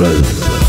Rose.